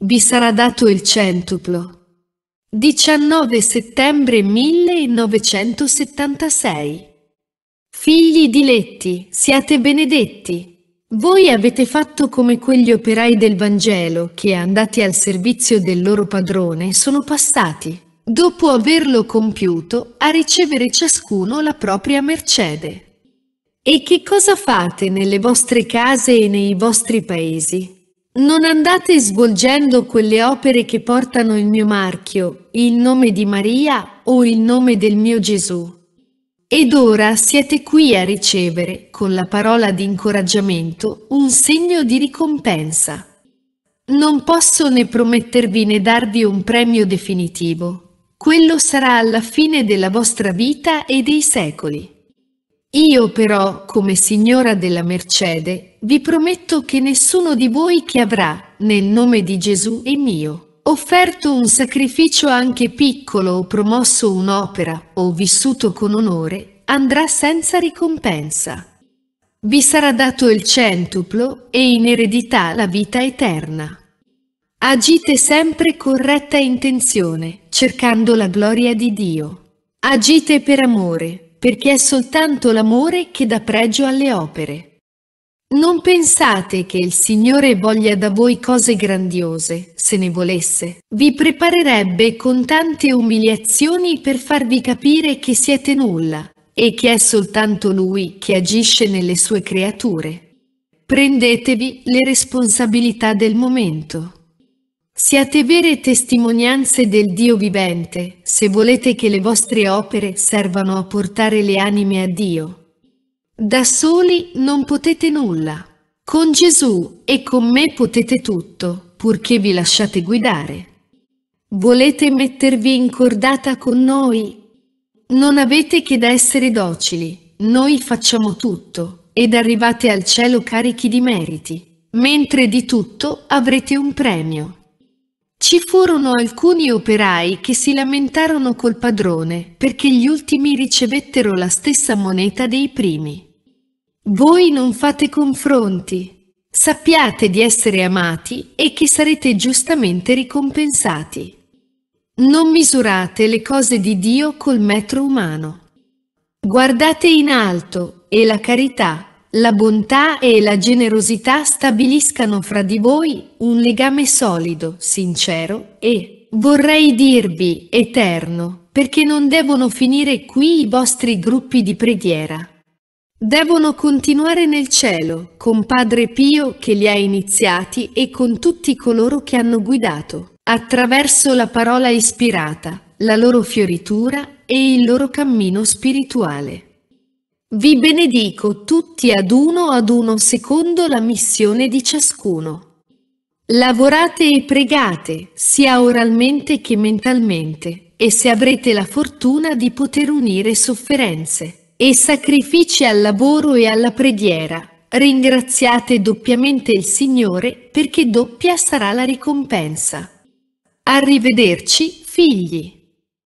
vi sarà dato il centuplo. 19 settembre 1976 Figli diletti, siate benedetti. Voi avete fatto come quegli operai del Vangelo che, andati al servizio del loro padrone, sono passati, dopo averlo compiuto, a ricevere ciascuno la propria mercede. E che cosa fate nelle vostre case e nei vostri paesi? Non andate svolgendo quelle opere che portano il mio marchio, il nome di Maria o il nome del mio Gesù. Ed ora siete qui a ricevere, con la parola di incoraggiamento, un segno di ricompensa. Non posso né promettervi né darvi un premio definitivo. Quello sarà alla fine della vostra vita e dei secoli. Io però, come signora della Mercede, vi prometto che nessuno di voi che avrà, nel nome di Gesù e mio, offerto un sacrificio anche piccolo o promosso un'opera o vissuto con onore, andrà senza ricompensa. Vi sarà dato il centuplo e in eredità la vita eterna. Agite sempre con retta intenzione, cercando la gloria di Dio. Agite per amore, perché è soltanto l'amore che dà pregio alle opere. Non pensate che il Signore voglia da voi cose grandiose, se ne volesse. Vi preparerebbe con tante umiliazioni per farvi capire che siete nulla e che è soltanto Lui che agisce nelle sue creature. Prendetevi le responsabilità del momento. Siate vere testimonianze del Dio vivente, se volete che le vostre opere servano a portare le anime a Dio. Da soli non potete nulla. Con Gesù e con me potete tutto, purché vi lasciate guidare. Volete mettervi in cordata con noi? Non avete che da essere docili, noi facciamo tutto, ed arrivate al cielo carichi di meriti, mentre di tutto avrete un premio. Ci furono alcuni operai che si lamentarono col padrone perché gli ultimi ricevettero la stessa moneta dei primi. Voi non fate confronti, sappiate di essere amati e che sarete giustamente ricompensati. Non misurate le cose di Dio col metro umano. Guardate in alto e la carità la bontà e la generosità stabiliscano fra di voi un legame solido, sincero e, vorrei dirvi, eterno, perché non devono finire qui i vostri gruppi di preghiera. Devono continuare nel cielo, con Padre Pio che li ha iniziati e con tutti coloro che hanno guidato, attraverso la parola ispirata, la loro fioritura e il loro cammino spirituale. Vi benedico tutti ad uno ad uno secondo la missione di ciascuno. Lavorate e pregate, sia oralmente che mentalmente, e se avrete la fortuna di poter unire sofferenze e sacrifici al lavoro e alla preghiera, ringraziate doppiamente il Signore perché doppia sarà la ricompensa. Arrivederci, figli.